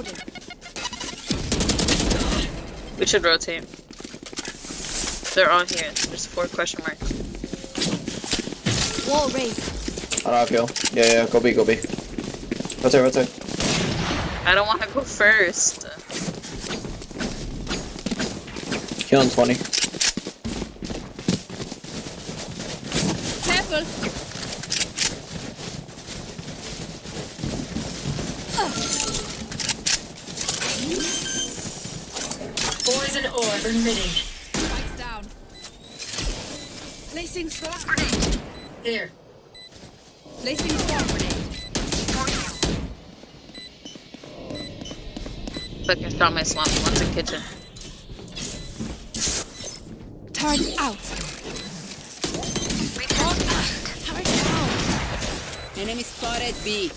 Reloading. We should rotate. They're all here. There's four question marks. Wall raised. I don't have heal. Yeah, yeah, go B, go B. Rotate, rotate. I don't want to go first. Heal on 20. Careful. Poison orb emitting. Spikes down. Placing swarm grenade. Here. Placing swarm grenade. Look, I found my slump. One's in kitchen. Turn out. Turn down. Enemy spotted B.